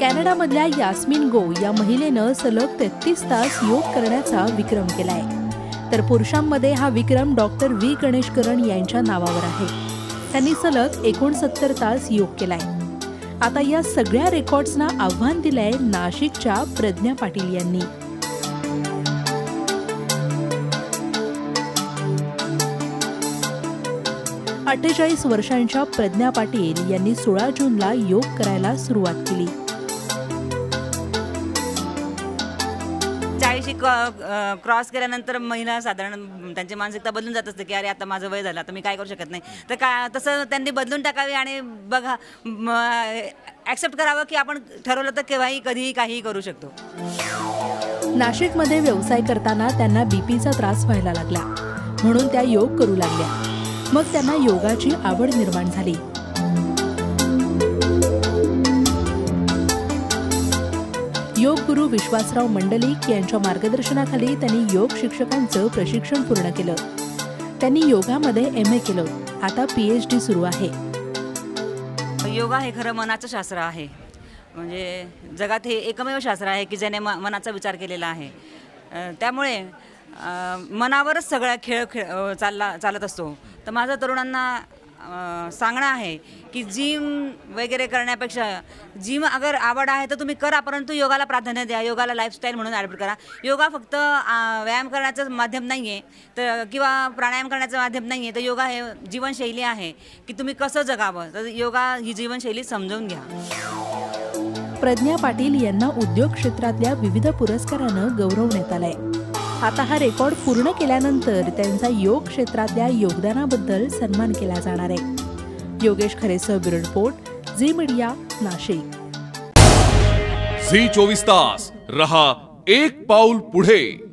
कॅनडामधल्या यास्मिन गो या महिलेनं सलग तेहतीस तास योग करण्याचा विक्रम केलाय. तर पुरुषांमध्ये हा विक्रम डॉक्टर व्ही. गणेशकरण यांच्या नावावर आहे. त्यांनी सलग एकोणसत्तर तास योग केलाय. आता या सगळ्या रेकॉर्ड्सना आव्हान दिलंय नाशिकच्या प्रज्ञा पाटील यांनी. अठ्ठेचाळीस वर्षांच्या प्रज्ञा पाटील यांनी सोळा जूनला योग करायला सुरुवात केली. काहीशी क्रॉस केल्यानंतर महिला साधारण त्यांची मानसिकता बदलून जात असते की अरे आता माझं वय झालं आता मी काय करू शकत नाही. तर का तसं त्यांनी बदलून टाकावी आणि बघा ॲक्सेप्ट करावं की आपण ठरवलं तर केव्हाही कधीही काहीही करू शकतो. नाशिकमध्ये व्यवसाय करताना त्यांना बीपीचा त्रास व्हायला लागला. म्हणून त्या योग करू लागल्या. मग त्यांना योगाची आवड निर्माण झाली. योग गुरु विश्वासराव मंडलिक यांच्या मार्गदर्शनाखाली त्यांनी योग शिक्षकांचं प्रशिक्षण पूर्ण केलं. त्यांनी योगामध्ये एम ए केलं. आता पी एच डी सुरू आहे. योगा हे खरं मनाचं शास्त्र आहे. म्हणजे जगात हे एकमेव शास्त्र आहे की ज्याने म मनाचा विचार केलेला आहे. त्यामुळे मनावरच सगळा खेळ खेळ चालला चालत असतो. तर माझं तरुणांना सांगणं आहे की जिम वगैरे करण्यापेक्षा जिम अगर आवड आहे तर तुम्ही करा परंतु योगाला प्राधान्य द्या योगाला लाईफस्टाईल म्हणून ॲडमिट करा. योगा फक्त व्यायाम करण्याचं माध्यम नाही आहे तर किंवा प्राणायाम करण्याचं माध्यम नाही आहे तर योगा हे जीवनशैली आहे की तुम्ही कसं जगावं तर योगा ही जीवनशैली समजून घ्या. प्रज्ञा पाटील यांना उद्योग क्षेत्रातल्या विविध पुरस्कारानं गौरवण्यात आहे आता हा रेकॉर्ड पूर्ण केल्यानंतर त्यांचा योग क्षेत्रातल्या योगदानाबद्दल सन्मान केला जाणार आहे. Yogesh खरेसह bureau report Zee media Nashik. Zee चोवीस तास रहा एक पाऊल पुढे.